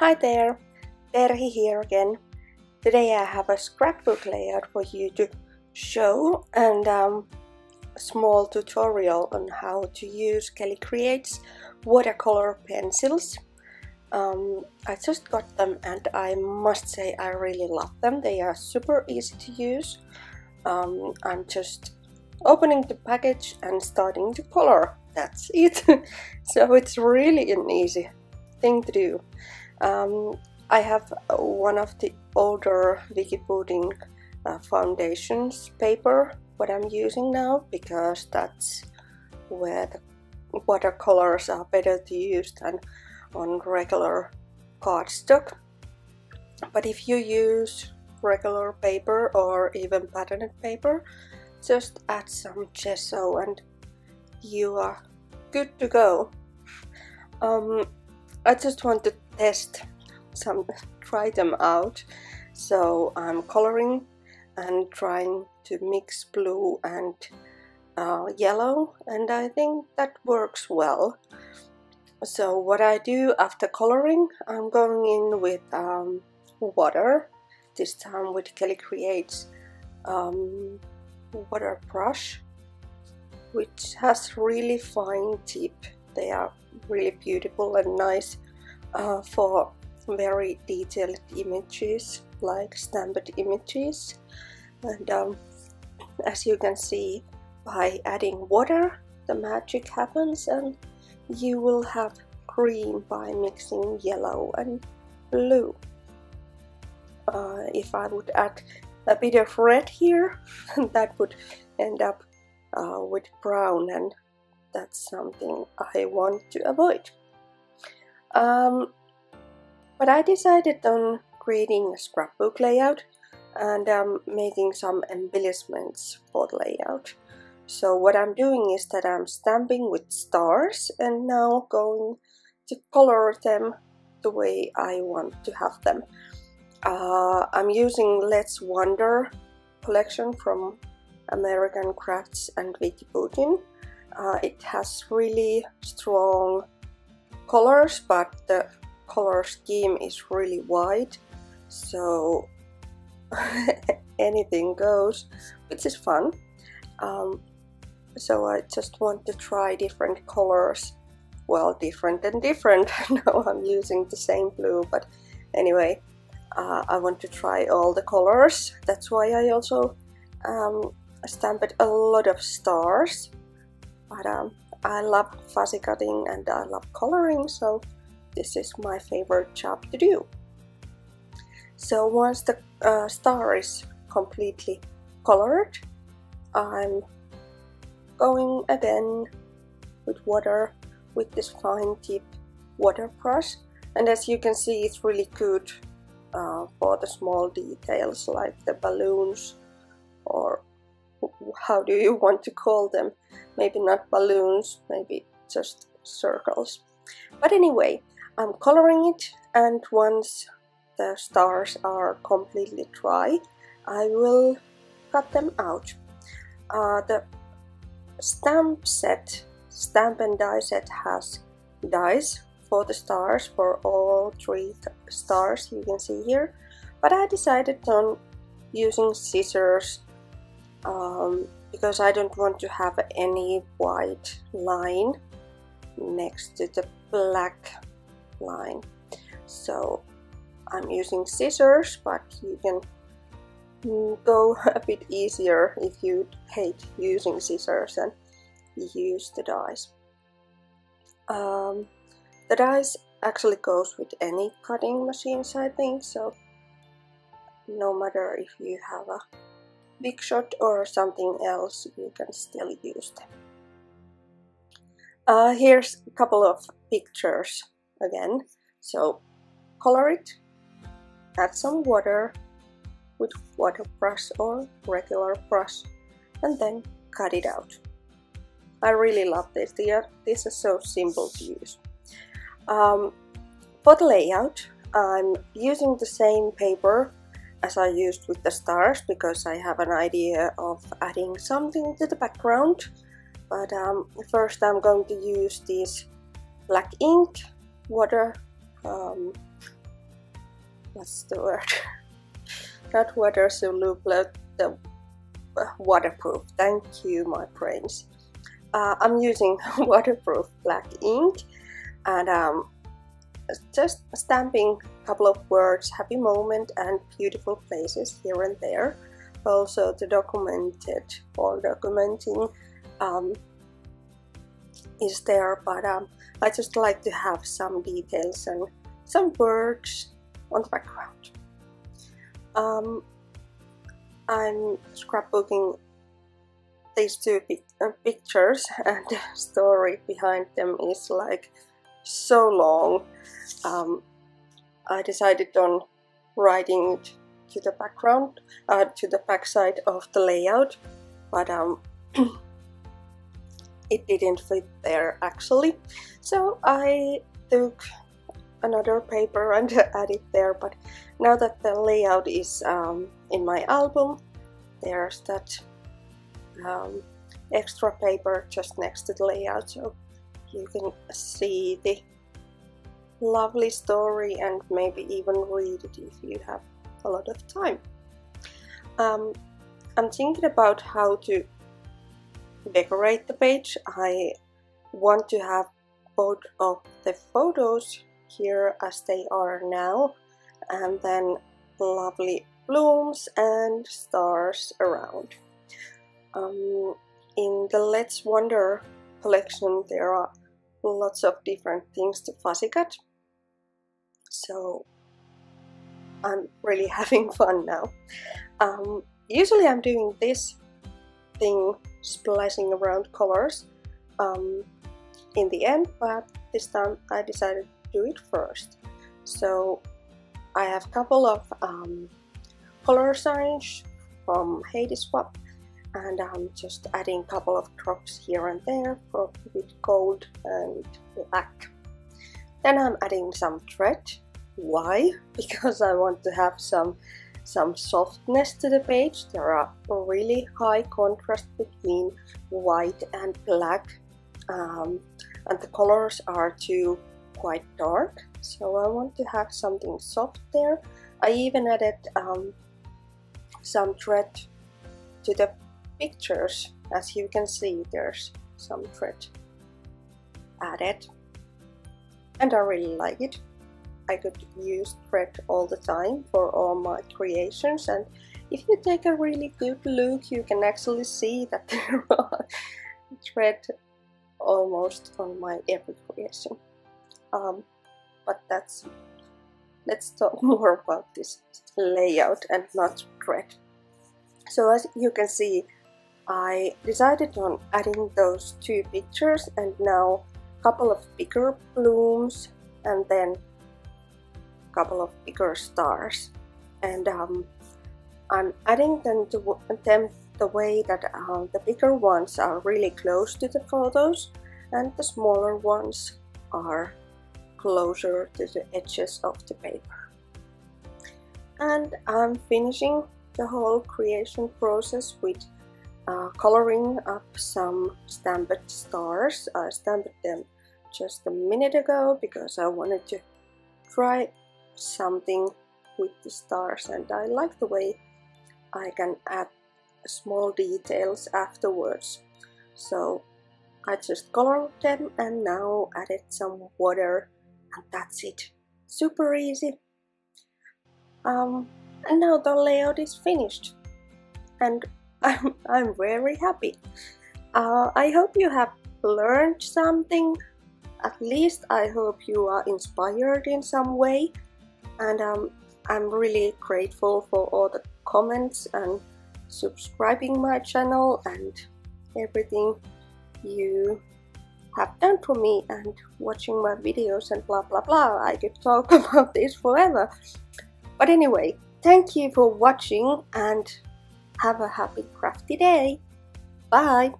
Hi there, Terhi here again. Today I have a scrapbook layout for you to show and um, a small tutorial on how to use Kelly Creates watercolor pencils. Um, I just got them and I must say I really love them. They are super easy to use. Um, I'm just opening the package and starting to color. That's it. so it's really an easy thing to do. Um, I have one of the older Vicki Boutin uh, foundations paper what I'm using now because that's where the watercolors are better to use than on regular cardstock. But if you use regular paper or even patterned paper, just add some gesso and you are good to go. Um, I just want to test some, try them out. So I'm coloring and trying to mix blue and uh, yellow and I think that works well. So what I do after coloring, I'm going in with um, water, this time with Kelly Creates um, water brush, which has really fine tip. They are really beautiful and nice uh, for very detailed images like stamped images. And um, as you can see by adding water the magic happens and you will have green by mixing yellow and blue. Uh, if I would add a bit of red here that would end up uh, with brown and that's something I want to avoid um, but I decided on creating a scrapbook layout and um, making some embellishments for the layout. So what I'm doing is that I'm stamping with stars and now going to color them the way I want to have them. Uh, I'm using Let's Wonder collection from American Crafts and Vicki Boutin. Uh, it has really strong colors but the color scheme is really wide so anything goes which is fun. Um, so I just want to try different colors. Well different and different. Now I'm using the same blue but anyway uh, I want to try all the colors. That's why I also um, stamped a lot of stars but um, I love fussy cutting and I love coloring so this is my favorite job to do. So once the uh, star is completely colored I'm going again with water with this fine tip water brush and as you can see it's really good uh, for the small details like the balloons or how do you want to call them? Maybe not balloons maybe just circles. But anyway I'm coloring it and once the stars are completely dry I will cut them out. Uh, the stamp set stamp and die set has dies for the stars for all three stars you can see here but I decided on using scissors um, because I don't want to have any white line next to the black line. So I'm using scissors but you can go a bit easier if you hate using scissors and use the dies um, the dies actually goes with any cutting machines I think so no matter if you have a Big Shot or something else, you can still use them. Uh, here's a couple of pictures again. So color it, add some water with water brush or regular brush and then cut it out. I really love this. This is so simple to use. Um, for the layout, I'm using the same paper as I used with the stars because I have an idea of adding something to the background but um, first I'm going to use this black ink water um, what's the word? Not waterlooped, the uh, waterproof. Thank you, my brains. Uh, I'm using waterproof black ink and um, just stamping couple of words, happy moment and beautiful places here and there. Also the documented or documenting um, is there, but um, I just like to have some details and some words on the background. Um, I'm scrapbooking these two uh, pictures and the story behind them is like so long. Um, I decided on writing it to the background, uh, to the backside of the layout, but um, it didn't fit there actually. So I took another paper and added there, but now that the layout is um, in my album, there's that um, extra paper just next to the layout, so you can see the lovely story and maybe even read it if you have a lot of time. Um, I'm thinking about how to decorate the page. I want to have both of the photos here as they are now and then lovely blooms and stars around. Um, in the Let's Wonder collection there are lots of different things to fussy cut so I'm really having fun now. Um, usually I'm doing this thing splicing around colors um, in the end but this time I decided to do it first. So I have a couple of um, Color Shines from Heidi Swapp and I'm just adding a couple of drops here and there for bit gold and black. Then I'm adding some thread. Why? Because I want to have some some softness to the page. There are really high contrast between white and black um, and the colors are too quite dark so I want to have something soft there. I even added um, some thread to the pictures as you can see there's some thread added and I really like it. I could use thread all the time for all my creations and if you take a really good look you can actually see that there are thread almost on my every creation. Um, but that's let's talk more about this layout and not thread. So as you can see I decided on adding those two pictures and now couple of bigger blooms and then a couple of bigger stars and um, I'm adding them to them the way that uh, the bigger ones are really close to the photos and the smaller ones are closer to the edges of the paper. And I'm finishing the whole creation process with uh, coloring up some stamped stars. I stamped them just a minute ago because I wanted to try something with the stars and I like the way I can add small details afterwards. So I just colored them and now added some water and that's it. Super easy. Um, and now the layout is finished and I'm, I'm very happy. Uh, I hope you have learned something. At least I hope you are inspired in some way. And um, I'm really grateful for all the comments and subscribing my channel and everything you have done for me and watching my videos and blah blah blah. I could talk about this forever. But anyway, thank you for watching and have a happy crafty day. Bye!